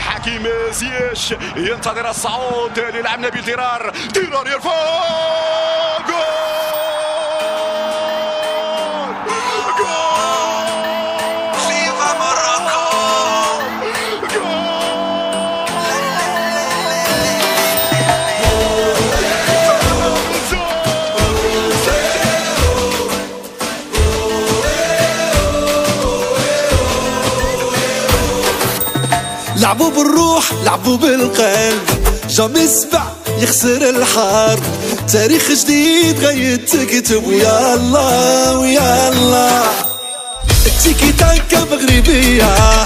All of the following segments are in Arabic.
حكيم زياش ينتظر الصعود للعب نبيل درار درار يرفع. لعبوا بالروح لعبوا بالقلب. جامي سبع يخسر الحرب. تاريخ جديد غيد تكتب. ويا الله ويا الله. التيكي تاكا مغربية.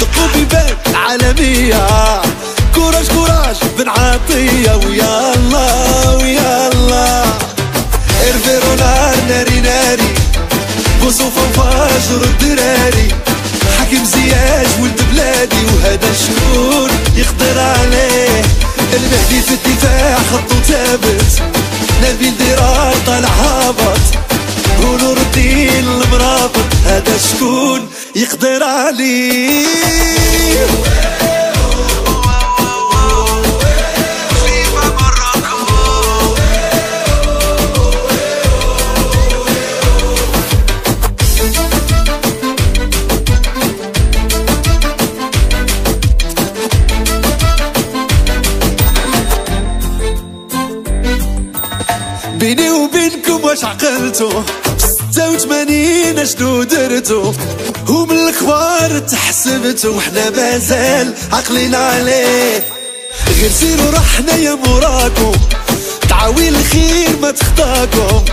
دقوا بيبان عالمية. كوراج كوراج بن عطية. ويا الله ويا الله. ارفيرو نار ناري ناري. بوصو فاجر الدراري. حكيم زياج ولد بلادي وهذا شكون يقدر عليه. المهدي في الدفاع خطو ثابت. نبيل درار طالع هابط. ونور الدين المرابط. هذا شكون يقدر عليه؟ واش عقلتو؟ ستة وثمانين اشنو درتو؟ هم الكبار تحسبتو وحنا مازال عقلين عليه. غير سيروا رحنا يا موراكم تعاويل الخير ما تخطاكم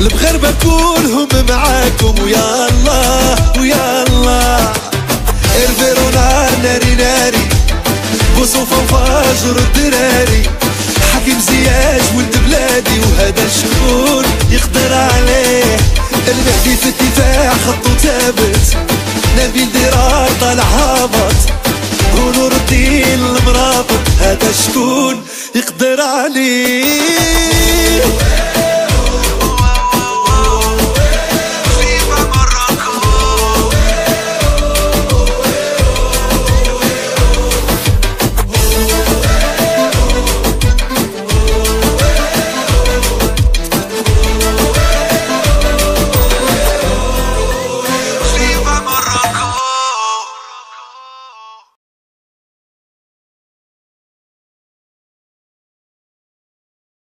المغاربة كلهم معاكم ويا الله ويا الله. إرفيرو نار ناري ناري. بوصوفة وفاجر الدراري. حكيم زياج ولد بلادي وهذا شكون يقدر عليه. المهدي في الدفاع خطو ثابت نبيل درار طالع هابط. ونور الدين المرابط. هذا شكون يقدر عليه.